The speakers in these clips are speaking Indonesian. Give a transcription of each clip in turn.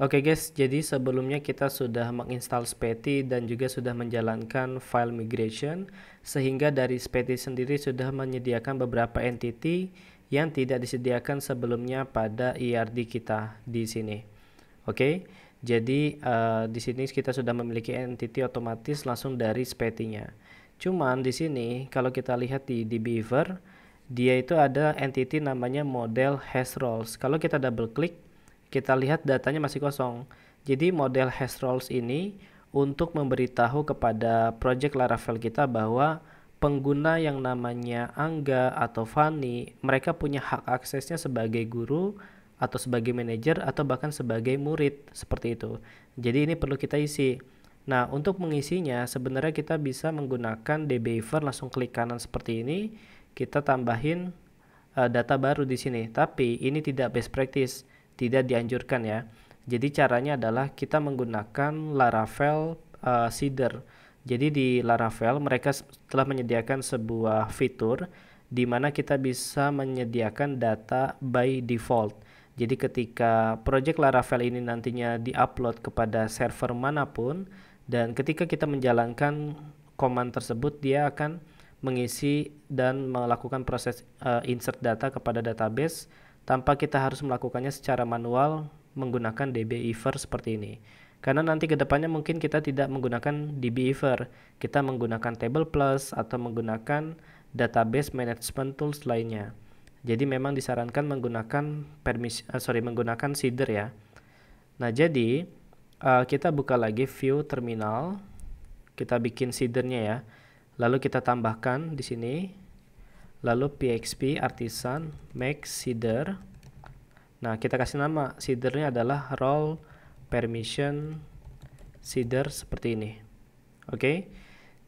Oke guys, jadi sebelumnya kita sudah menginstal Speti dan juga sudah menjalankan file migration sehingga dari Speti sendiri sudah menyediakan beberapa entity yang tidak disediakan sebelumnya pada ERD kita di sini. Oke, jadi uh, di sini kita sudah memiliki entity otomatis langsung dari Speti-nya. Cuman di sini kalau kita lihat di, di Beaver, dia itu ada entity namanya model hash roles. Kalau kita double klik kita lihat datanya masih kosong. Jadi model hash roles ini untuk memberitahu kepada project Laravel kita bahwa pengguna yang namanya Angga atau Fani, mereka punya hak aksesnya sebagai guru atau sebagai manajer atau bahkan sebagai murid seperti itu. Jadi ini perlu kita isi. Nah, untuk mengisinya sebenarnya kita bisa menggunakan dbeaver langsung klik kanan seperti ini, kita tambahin uh, data baru di sini. Tapi ini tidak best practice tidak dianjurkan ya. Jadi caranya adalah kita menggunakan Laravel uh, Seeder. Jadi di Laravel mereka telah menyediakan sebuah fitur di mana kita bisa menyediakan data by default. Jadi ketika project Laravel ini nantinya diupload kepada server mana pun dan ketika kita menjalankan command tersebut dia akan mengisi dan melakukan proses uh, insert data kepada database tanpa kita harus melakukannya secara manual menggunakan dbeaver seperti ini. Karena nanti ke depannya mungkin kita tidak menggunakan dbeaver, kita menggunakan table plus atau menggunakan database management tools lainnya. Jadi memang disarankan menggunakan permis uh, sorry menggunakan seeder ya. Nah jadi uh, kita buka lagi view terminal, kita bikin seedernya ya. Lalu kita tambahkan di sini lalu php artisan make seeder. Nah kita kasih nama. Seedernya adalah role permission seeder seperti ini. Oke? Okay?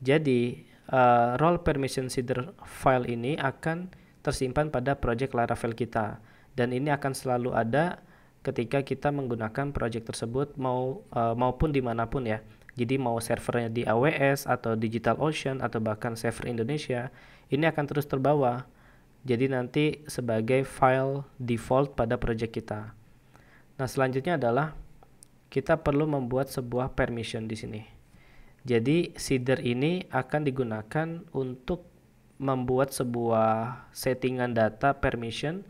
jadi uh, role permission seeder file ini akan tersimpan pada project Laravel kita. Dan ini akan selalu ada ketika kita menggunakan project tersebut mau uh, maupun di mana pun ya jadi mau servernya di AWS atau DigitalOcean atau bahkan server Indonesia, ini akan terus terbawa. Jadi nanti sebagai file default pada project kita. Nah, selanjutnya adalah kita perlu membuat sebuah permission di sini. Jadi seeder ini akan digunakan untuk membuat sebuah settingan data permission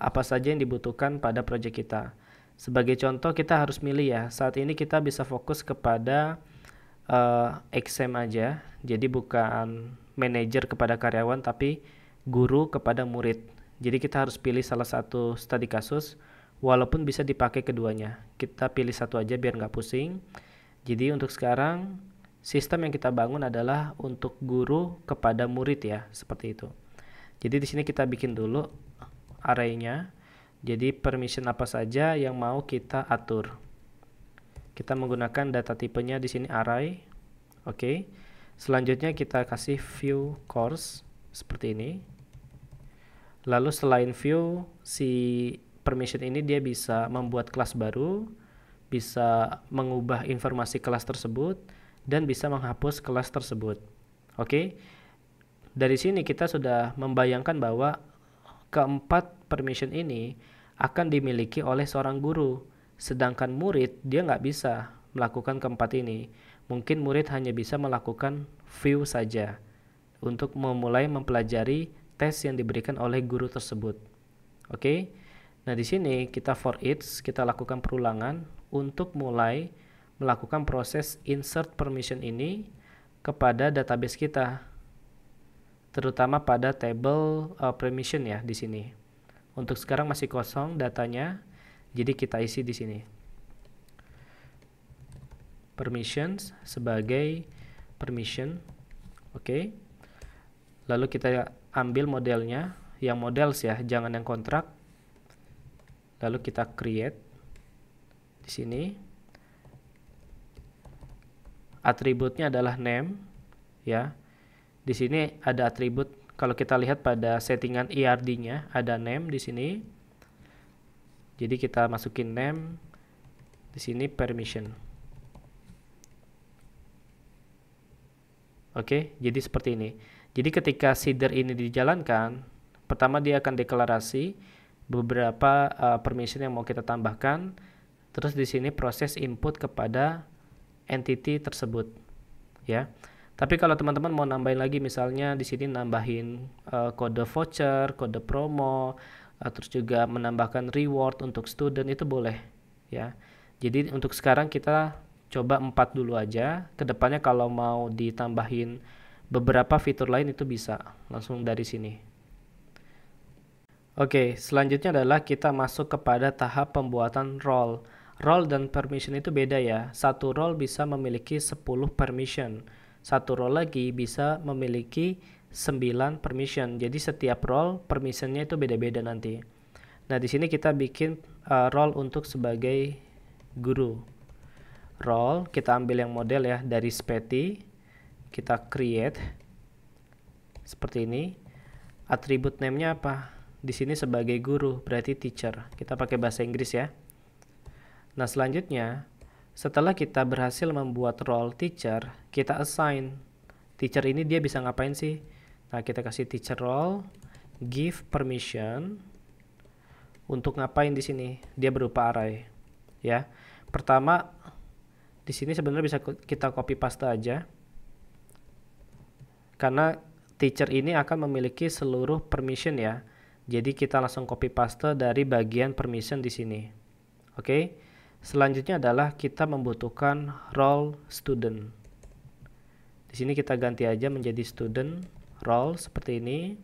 apa saja yang dibutuhkan pada project kita. Sebagai contoh kita harus milih ya. Saat ini kita bisa fokus kepada uh, exam aja. Jadi bukan manajer kepada karyawan tapi guru kepada murid. Jadi kita harus pilih salah satu studi kasus walaupun bisa dipakai keduanya. Kita pilih satu aja biar nggak pusing. Jadi untuk sekarang sistem yang kita bangun adalah untuk guru kepada murid ya, seperti itu. Jadi di sini kita bikin dulu arraynya jadi permission apa saja yang mau kita atur. Kita menggunakan data tipenya di sini array. Oke. Okay. Selanjutnya kita kasih view course seperti ini. Lalu selain view si permission ini dia bisa membuat kelas baru, bisa mengubah informasi kelas tersebut dan bisa menghapus kelas tersebut. Oke. Okay. Dari sini kita sudah membayangkan bahwa keempat permission ini akan dimiliki oleh seorang guru, sedangkan murid dia nggak bisa melakukan keempat ini. Mungkin murid hanya bisa melakukan view saja untuk memulai mempelajari tes yang diberikan oleh guru tersebut. Oke, okay? nah di sini kita for each kita lakukan perulangan untuk mulai melakukan proses insert permission ini kepada database kita terutama pada table uh, permission ya di sini. Untuk sekarang masih kosong datanya, jadi kita isi di sini. Permissions sebagai permission, oke. Okay. Lalu kita ambil modelnya, yang models ya, jangan yang kontrak. Lalu kita create di sini. Atributnya adalah name, ya di sini ada atribut kalau kita lihat pada settingan ERD-nya ada name di sini. Jadi kita masukin name di sini permission. Oke, jadi seperti ini. Jadi ketika seeder ini dijalankan, pertama dia akan deklarasi beberapa uh, permission yang mau kita tambahkan Terus di sini proses input kepada entity tersebut. Ya. Tapi kalau teman-teman mau nambahin lagi misalnya di sini nambahin uh, kode voucher, kode promo, uh, terus juga menambahkan reward untuk student itu boleh ya. Jadi untuk sekarang kita coba empat dulu aja. Ke depannya kalau mau ditambahin beberapa fitur lain itu bisa langsung dari sini. Oke, selanjutnya adalah kita masuk kepada tahap pembuatan role. Role dan permission itu beda ya. Satu role bisa memiliki 10 permission satu role lagi bisa memiliki 9 permission. Jadi setiap role permissionnya itu beda-beda nanti. Nah, di sini kita bikin uh, role untuk sebagai guru. Role kita ambil yang model ya dari Speti. Kita create seperti ini. Atribut name-nya apa? Di sini sebagai guru, berarti teacher. Kita pakai bahasa Inggris ya. Nah, selanjutnya setelah kita berhasil membuat role teacher, kita assign. Teacher ini dia bisa ngapain sih? Nah, kita kasih teacher role, give permission untuk ngapain di sini? Dia berupa array. Ya. Pertama di sini sebenarnya bisa kita copy paste aja. Karena teacher ini akan memiliki seluruh permission ya. Jadi kita langsung copy paste dari bagian permission di sini. Oke. Okay? Selanjutnya adalah kita membutuhkan role student. Di sini kita ganti aja menjadi student role seperti ini.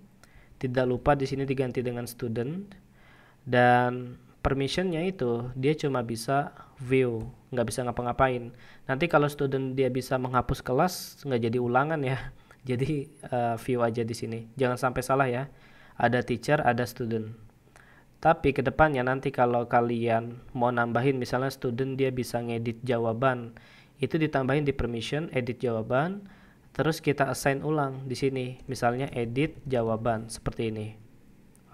Tidak lupa di sini diganti dengan student dan permissionnya itu dia cuma bisa view, nggak bisa ngapa-ngapain. Nanti kalau student dia bisa menghapus kelas nggak jadi ulangan ya. Jadi uh, view aja di sini. Jangan sampai salah ya. Ada teacher, ada student. Tapi ke depannya nanti kalau kalian mau nambahin misalnya student dia bisa ngedit jawaban, itu ditambahin di permission edit jawaban, terus kita assign ulang di sini, misalnya edit jawaban seperti ini.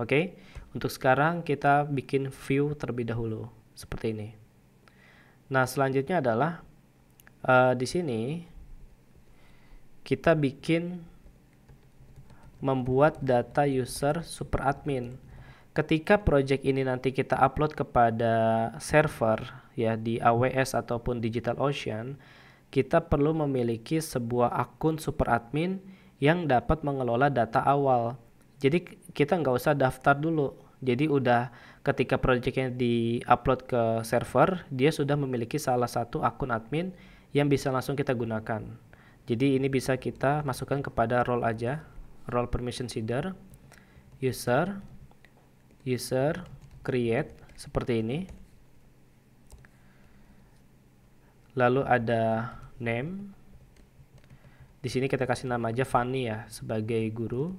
Oke, untuk sekarang kita bikin view terlebih dahulu seperti ini. Nah selanjutnya adalah uh, di sini kita bikin membuat data user super admin ketika project ini nanti kita upload kepada server ya di AWS ataupun DigitalOcean, kita perlu memiliki sebuah akun super admin yang dapat mengelola data awal. Jadi kita nggak usah daftar dulu. Jadi udah ketika projectnya di-upload ke server, dia sudah memiliki salah satu akun admin yang bisa langsung kita gunakan. Jadi ini bisa kita masukkan kepada role aja, role permission seeder, user, user create seperti ini. Lalu ada name. Di sini kita kasih nama aja Fanny ya sebagai guru.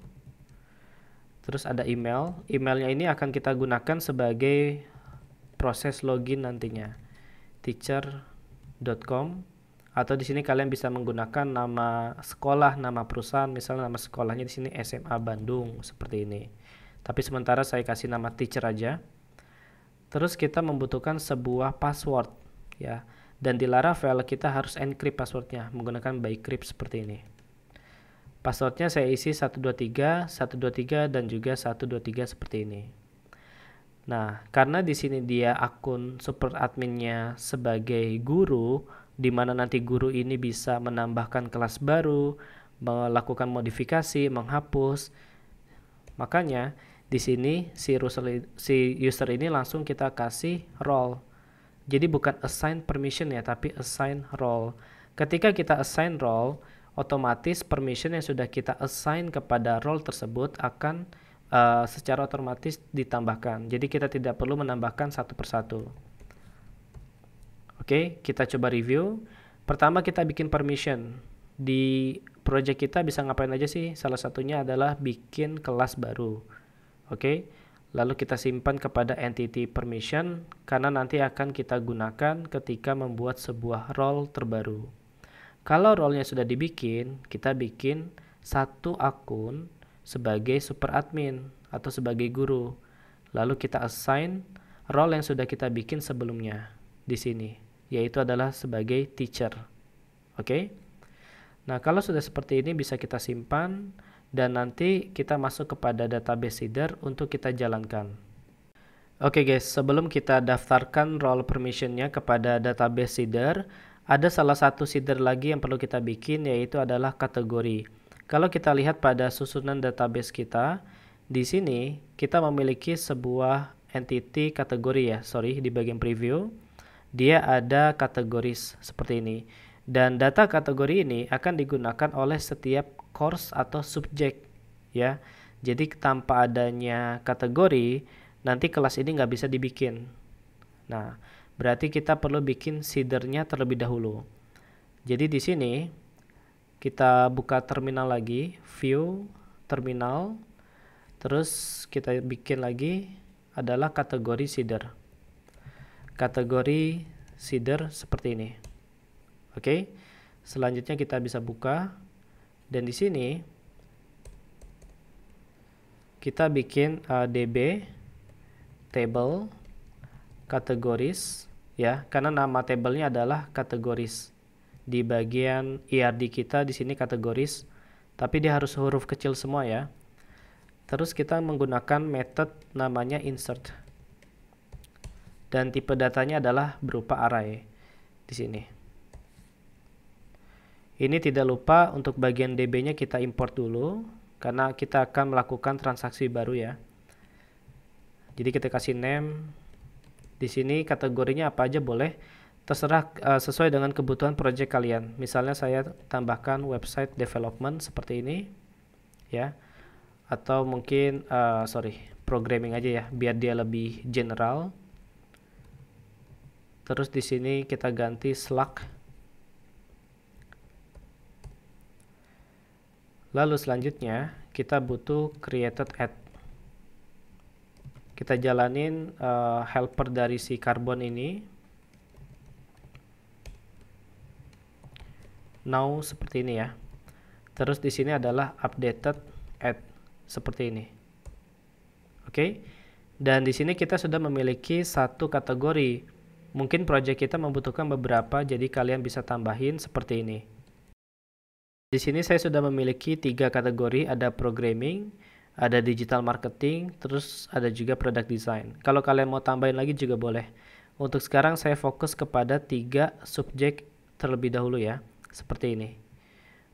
Terus ada email. Emailnya ini akan kita gunakan sebagai proses login nantinya. teacher.com atau di sini kalian bisa menggunakan nama sekolah nama perusahaan. Misalnya nama sekolahnya di sini SMA Bandung seperti ini tapi sementara saya kasih nama teacher aja. Terus kita membutuhkan sebuah password ya. Dan di Laravel kita harus encrypt passwordnya menggunakan bycrypt seperti ini. Passwordnya saya isi 123, 123 dan juga 123 seperti ini. Nah, karena di sini dia akun super adminnya sebagai guru, di mana nanti guru ini bisa menambahkan kelas baru, melakukan modifikasi, menghapus. Makanya di sini si user, si user ini langsung kita kasih role. Jadi bukan assign permission ya, tapi assign role. Ketika kita assign role, otomatis permission yang sudah kita assign kepada role tersebut akan uh, secara otomatis ditambahkan. Jadi kita tidak perlu menambahkan satu persatu. Oke, kita coba review. Pertama kita bikin permission. Di project kita bisa ngapain aja sih? Salah satunya adalah bikin kelas baru. Oke. Lalu kita simpan kepada entity permission karena nanti akan kita gunakan ketika membuat sebuah role terbaru. Kalau role-nya sudah dibikin, kita bikin satu akun sebagai super admin atau sebagai guru. Lalu kita assign role yang sudah kita bikin sebelumnya di sini, yaitu adalah sebagai teacher. Oke. Nah, kalau sudah seperti ini bisa kita simpan dan nanti kita masuk kepada database seeder untuk kita jalankan. Oke okay guys, sebelum kita daftarkan role permissionnya kepada database seeder, ada salah satu seeder lagi yang perlu kita bikin yaitu adalah kategori. Kalau kita lihat pada susunan database kita, di sini kita memiliki sebuah entity kategori ya, sorry di bagian preview. Dia ada kategoris seperti ini. Dan data kategori ini akan digunakan oleh setiap course atau subjek ya. Jadi tanpa adanya kategori, nanti kelas ini nggak bisa dibikin. Nah, berarti kita perlu bikin seedernya terlebih dahulu. Jadi di sini kita buka terminal lagi, view terminal, terus kita bikin lagi adalah kategori seeder. Kategori seeder seperti ini. Oke. Selanjutnya kita bisa buka dan di sini kita bikin uh, db table kategoris ya. Karena nama tabelnya adalah kategoris. Di bagian ERD kita di sini kategoris. Tapi dia harus huruf kecil semua ya. Terus kita menggunakan method namanya insert. Dan tipe datanya adalah berupa array di sini ini tidak lupa untuk bagian DB nya kita import dulu karena kita akan melakukan transaksi baru ya. Jadi kita kasih name. Di sini kategorinya apa aja boleh. Terserah uh, sesuai dengan kebutuhan project kalian. Misalnya saya tambahkan website development seperti ini ya. Atau mungkin uh, sorry programming aja ya biar dia lebih general. Terus di sini kita ganti Slack lalu selanjutnya kita butuh created at. Kita jalanin uh, helper dari si karbon ini. Now seperti ini ya. Terus di sini adalah updated add seperti ini. Oke? Okay? dan di sini kita sudah memiliki satu kategori. Mungkin project kita membutuhkan beberapa jadi kalian bisa tambahin seperti ini di sini saya sudah memiliki tiga kategori ada programming ada digital marketing, terus ada juga product design. Kalau kalian mau tambahin lagi juga boleh. Untuk sekarang saya fokus kepada tiga subjek terlebih dahulu ya, seperti ini.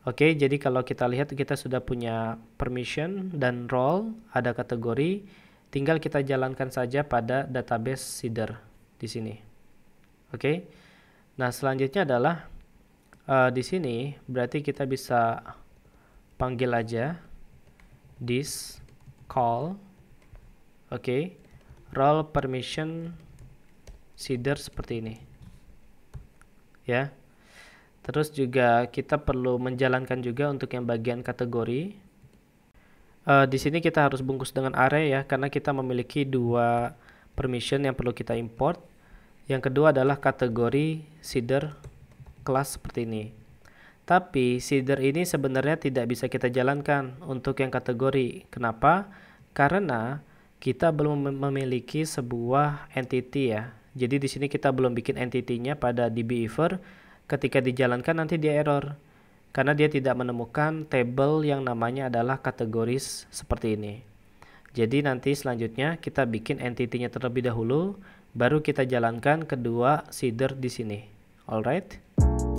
Oke, jadi kalau kita lihat kita sudah punya permission dan role, ada kategori, tinggal kita jalankan saja pada database seeder di sini. Oke. Nah, selanjutnya adalah uh, di sini berarti kita bisa panggil aja this call. Oke okay, role permission seeder seperti ini. Ya. Terus juga kita perlu menjalankan juga untuk yang bagian kategori. Uh, di sini kita harus bungkus dengan array ya karena kita memiliki dua permission yang perlu kita import. Yang kedua adalah kategori seeder kelas seperti ini tapi seeder ini sebenarnya tidak bisa kita jalankan untuk yang kategori. Kenapa? Karena kita belum memiliki sebuah entity ya. Jadi di sini kita belum bikin entity-nya pada dbeaver. Ketika dijalankan nanti dia error. Karena dia tidak menemukan table yang namanya adalah kategoris seperti ini. Jadi nanti selanjutnya kita bikin entity-nya terlebih dahulu, baru kita jalankan kedua seeder di sini. Alright? Bye.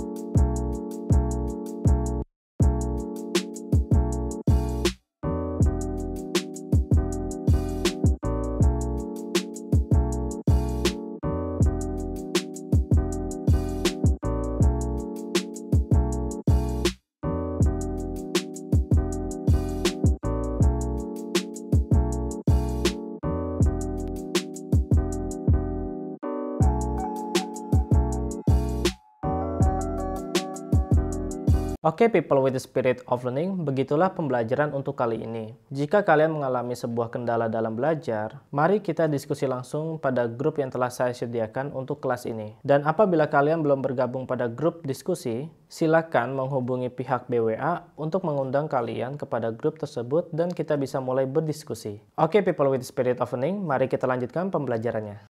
Oke okay, people with the spirit of learning, begitulah pembelajaran untuk kali ini. Jika kalian mengalami sebuah kendala dalam belajar, mari kita diskusi langsung pada grup yang telah saya sediakan untuk kelas ini. Dan apabila kalian belum bergabung pada grup diskusi, silakan menghubungi pihak BWA untuk mengundang kalian kepada grup tersebut dan kita bisa mulai berdiskusi. Oke okay, people with the spirit of learning, mari kita lanjutkan pembelajarannya.